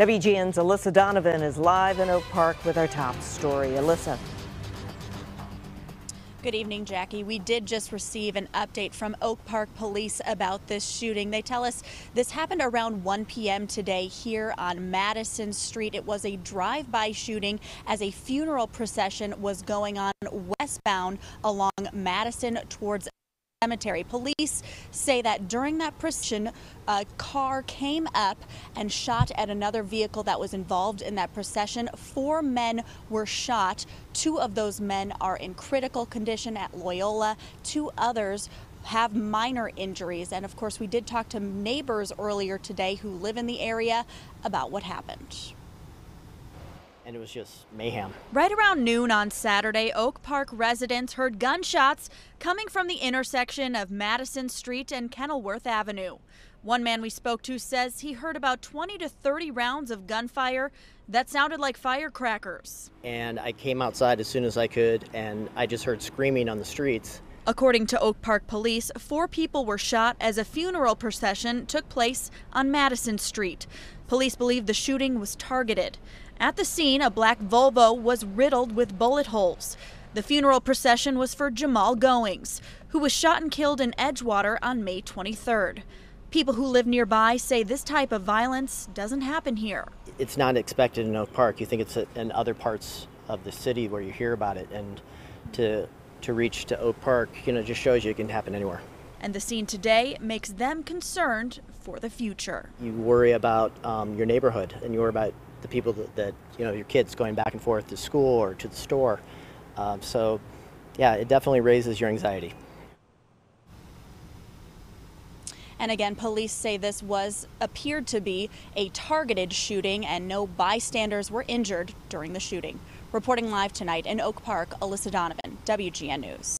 WGN's Alyssa Donovan is live in Oak Park with our top story. Alyssa. Good evening, Jackie. We did just receive an update from Oak Park Police about this shooting. They tell us this happened around 1 p.m. today here on Madison Street. It was a drive-by shooting as a funeral procession was going on westbound along Madison towards cemetery. Police say that during that procession, a car came up and shot at another vehicle that was involved in that procession. Four men were shot. Two of those men are in critical condition at Loyola. Two others have minor injuries. And of course, we did talk to neighbors earlier today who live in the area about what happened and it was just mayhem. Right around noon on Saturday, Oak Park residents heard gunshots coming from the intersection of Madison Street and Kenilworth Avenue. One man we spoke to says he heard about 20 to 30 rounds of gunfire that sounded like firecrackers. And I came outside as soon as I could, and I just heard screaming on the streets. According to Oak Park Police, four people were shot as a funeral procession took place on Madison Street. Police believe the shooting was targeted. At the scene, a black Volvo was riddled with bullet holes. The funeral procession was for Jamal Goings, who was shot and killed in Edgewater on May 23rd. People who live nearby say this type of violence doesn't happen here. It's not expected in Oak Park. You think it's in other parts of the city where you hear about it, and to to reach to Oak Park, you know, just shows you it can happen anywhere. And the scene today makes them concerned for the future. You worry about um, your neighborhood, and you worry about the people that, that, you know your kids going back and forth to school or to the store. Um, so, yeah, it definitely raises your anxiety. And again, police say this was appeared to be a targeted shooting and no bystanders were injured during the shooting. Reporting live tonight in Oak Park, Alyssa Donovan, WGN News.